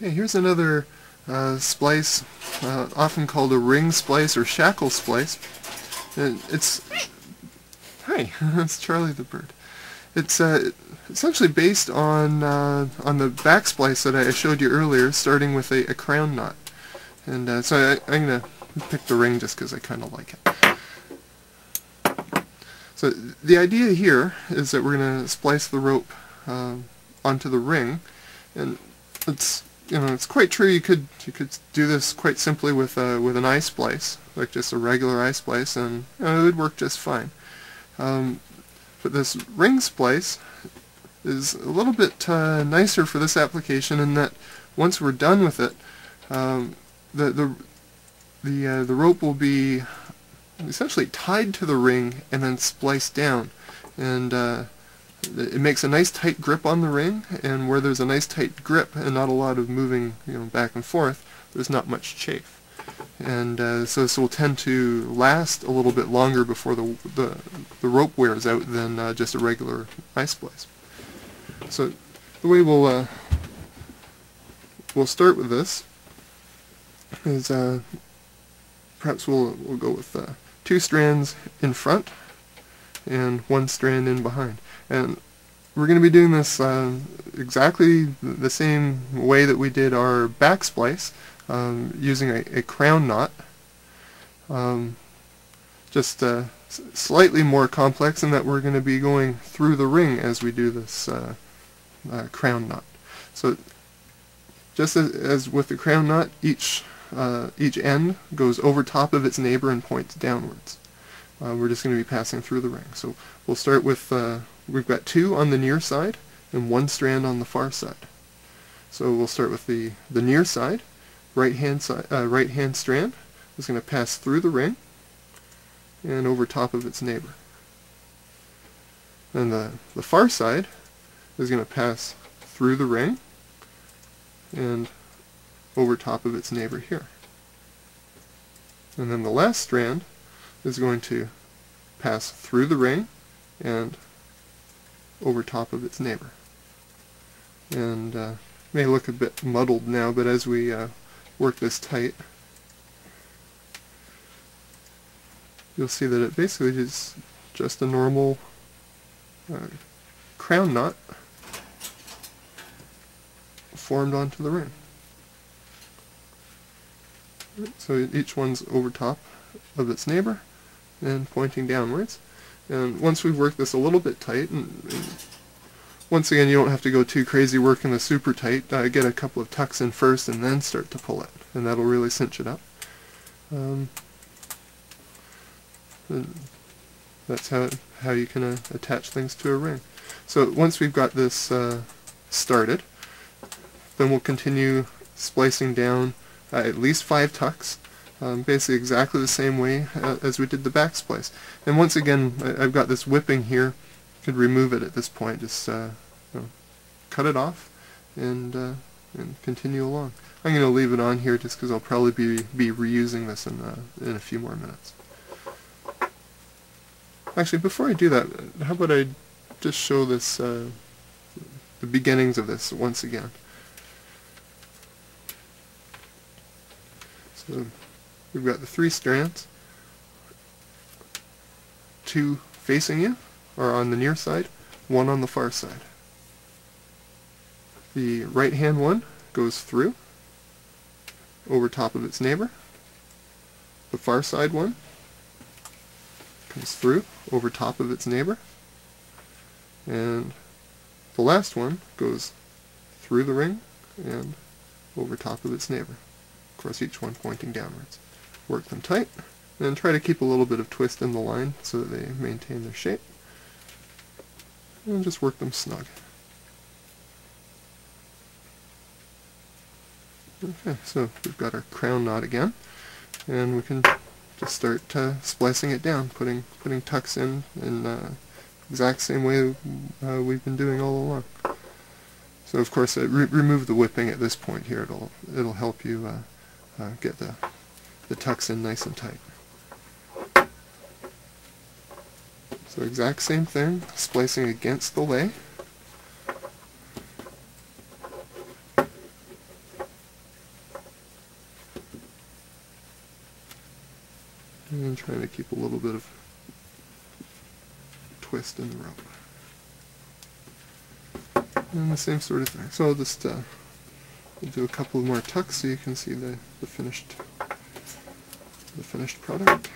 Okay, here's another uh, splice, uh, often called a ring splice or shackle splice. And it's hi, that's Charlie the bird. It's uh, essentially based on uh, on the back splice that I showed you earlier, starting with a, a crown knot. And uh, so I, I'm gonna pick the ring just because I kind of like it. So the idea here is that we're going to splice the rope uh, onto the ring, and it's you know, it's quite true. You could you could do this quite simply with a with an eye splice, like just a regular eye splice, and you know, it would work just fine. Um, but this ring splice is a little bit uh, nicer for this application in that once we're done with it, um, the the the uh, the rope will be essentially tied to the ring and then spliced down, and uh, it makes a nice tight grip on the ring, and where there's a nice tight grip and not a lot of moving you know, back and forth, there's not much chafe. And uh, so this will tend to last a little bit longer before the, the, the rope wears out than uh, just a regular eye splice. So the way we'll, uh, we'll start with this is uh, perhaps we'll, we'll go with uh, two strands in front and one strand in behind. And we're going to be doing this uh, exactly the same way that we did our back splice, um, using a, a, crown knot. Um, just uh, slightly more complex in that we're going to be going through the ring as we do this uh, uh crown knot. So just as, as, with the crown knot, each uh, each end goes over top of its neighbor and points downwards. Uh, we're just going to be passing through the ring. So we'll start with we've got two on the near side and one strand on the far side. So we'll start with the, the near side. Right hand, side, uh, right hand strand is going to pass through the ring and over top of its neighbor. And the, the far side is going to pass through the ring and over top of its neighbor here. And then the last strand is going to pass through the ring and over top of its neighbor. And uh, may look a bit muddled now, but as we uh, work this tight, you'll see that it basically is just a normal uh, crown knot formed onto the ring. So each one's over top of its neighbor and pointing downwards. And once we've worked this a little bit tight, and, and once again, you don't have to go too crazy working the super tight. Uh, get a couple of tucks in first and then start to pull it, and that'll really cinch it up. Um, that's how how you can uh, attach things to a ring. So once we've got this uh, started, then we'll continue splicing down uh, at least five tucks um, basically exactly the same way uh, as we did the back splice. And once again, I, have got this whipping here. Could remove it at this point. Just uh, you know, cut it off and uh, and continue along. I'm going to leave it on here just because I'll probably be be reusing this in uh, in a few more minutes. Actually, before I do that, how about I just show this uh, the beginnings of this once again. So We've got the three strands, two facing you, or on the near side, one on the far side. The right hand one goes through, over top of its neighbor. The far side one comes through, over top of its neighbor. And the last one goes through the ring and over top of its neighbor. Of course, each one pointing downwards work them tight, and try to keep a little bit of twist in the line so that they maintain their shape, and just work them snug. Okay, so we've got our crown knot again, and we can just start uh, splicing it down, putting putting tucks in in uh, exact same way uh, we've been doing all along. So of course, uh, re remove the whipping at this point here. It'll it'll help you uh, uh, get the the tucks in nice and tight. So exact same thing, splicing against the lay. And trying to keep a little bit of twist in the rope. And the same sort of thing. So I'll just uh, do a couple more tucks so you can see the, the finished the finished product.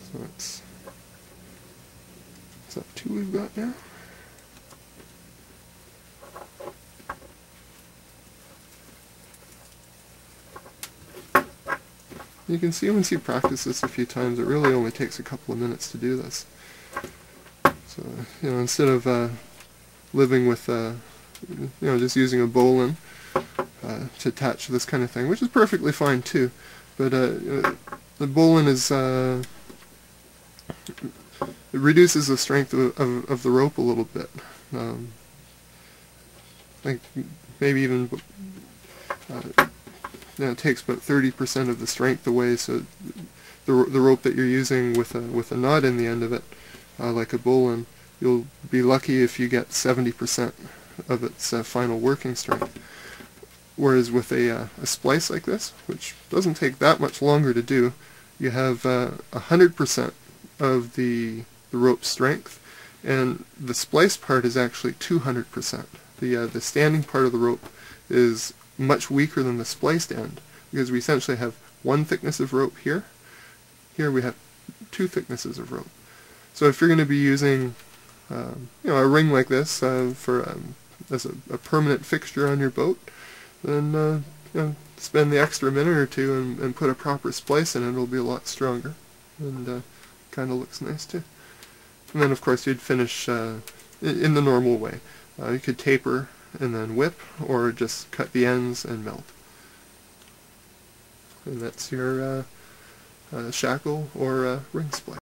So it's is that two we've got now? You can see once you practice this a few times, it really only takes a couple of minutes to do this. So, you know, instead of uh, living with, uh, you know, just using a bowline uh, to attach this kind of thing, which is perfectly fine too, but uh, the bowline is, uh, it reduces the strength of, of, of, the rope a little bit. Um, like maybe even uh, know, it takes about 30% of the strength away, so the, the rope that you're using with a, with a knot in the end of it, uh, like a bowline, you'll be lucky if you get 70% of its uh, final working strength. Whereas with a, uh, a splice like this, which doesn't take that much longer to do, you have 100% uh, of the, the rope strength, and the splice part is actually 200%. The, uh, the standing part of the rope is much weaker than the spliced end because we essentially have one thickness of rope here. Here we have two thicknesses of rope. So if you're going to be using um, you know, a ring like this uh, for um, as a, a, permanent fixture on your boat, then uh, you know, spend the extra minute or two and, and, put a proper splice in it. It'll be a lot stronger and uh, kind of looks nice too. And then of course you'd finish uh, in the normal way. Uh, you could taper and then whip, or just cut the ends and melt. And that's your uh, uh, shackle or uh, ring splice.